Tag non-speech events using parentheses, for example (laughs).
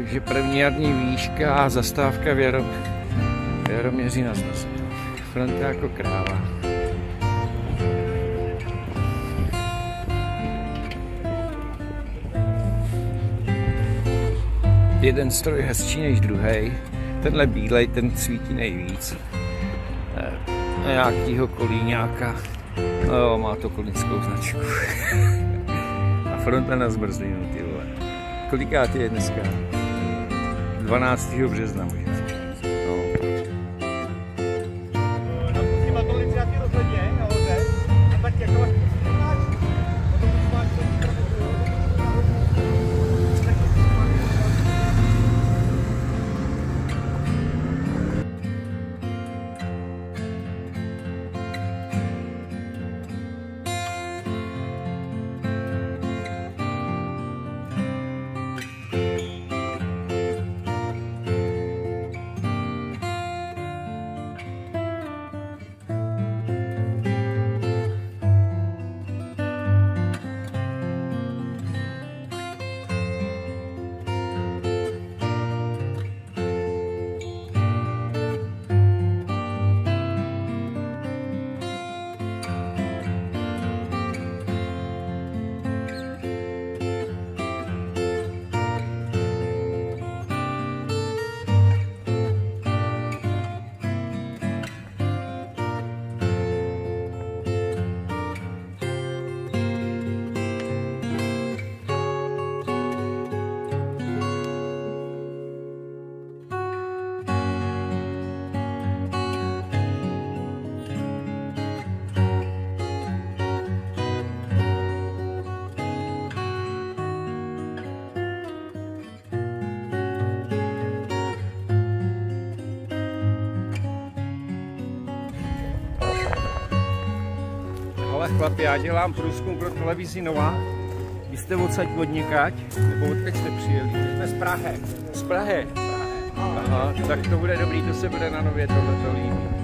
Takže první jarní výška a zastávka v, Jarom, v Jaroměří na zase. Fronta jako kráva. Jeden stroj hezčí než druhý. Tenhle bílej, ten svítí nejvíc. Eh, nějakýho kolíňáka. No, má to kolnickou značku. (laughs) A fronta na zmrzlinu, ty vole. Kolikátý je dneska? 12. března možná. Ale chlapi, já dělám průzkum pro televizi Nová. Vy jste odsaď odnikať, nebo odkud jste přijeli? Jsme z Prahy. Z Prahy. Aha, tak to bude dobrý, to se bude na nově tohleto líbit.